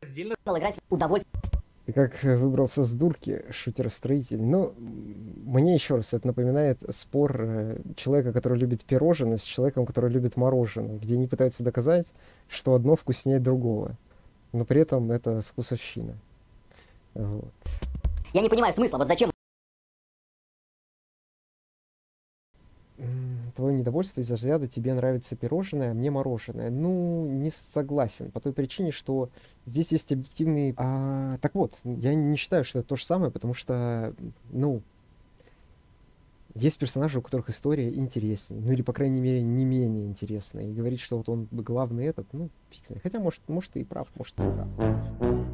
раздельно играть удовольствие. И как выбрался с дурки шутер-строитель. Ну, мне еще раз это напоминает спор э, человека, который любит пирожное, с человеком, который любит мороженое, где они пытаются доказать, что одно вкуснее другого. Но при этом это вкусовщина. Вот. Я не понимаю смысла, вот зачем твое недовольство из-за взгляда тебе нравится пирожное, а мне мороженое. Ну, не согласен, по той причине, что здесь есть объективный... А, так вот, я не считаю, что это то же самое, потому что, ну, есть персонажи, у которых история интереснее, ну или, по крайней мере, не менее интересная. И говорить, что вот он главный этот, ну, фиг знает. Хотя, может, может, ты и прав, может, ты и прав.